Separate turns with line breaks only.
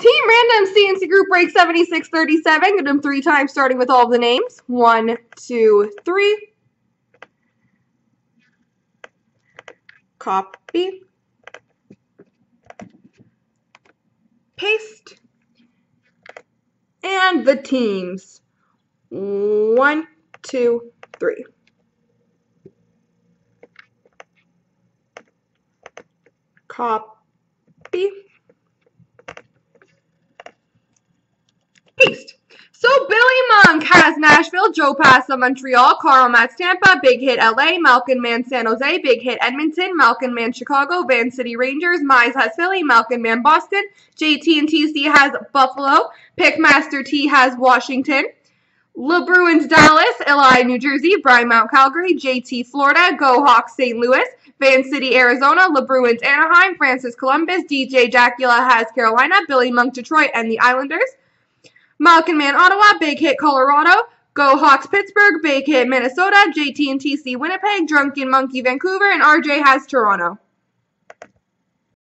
Team Random CNC Group Break 7637. Get them three times, starting with all the names. One, two, three. Copy. Paste. And the teams. One, two, three. Copy. Paste. So Billy Monk has Nashville, Joe Passa Montreal, Carl Matz Tampa, Big Hit LA, Malkin Man San Jose, Big Hit Edmonton, Malkin Man Chicago, Van City Rangers, Mize has Philly, Malkin Man Boston, JT and TC has Buffalo, Pickmaster T has Washington, LeBruins Dallas, Eli New Jersey, Brian Mount Calgary, JT Florida, Go Hawks St. Louis, Van City Arizona, LeBruins Anaheim, Francis Columbus, DJ Jacula has Carolina, Billy Monk Detroit, and the Islanders. Malkin Man Ottawa, Big Hit Colorado, Go Hawks Pittsburgh, Big Hit Minnesota, JT and TC Winnipeg, Drunken Monkey Vancouver, and RJ has Toronto.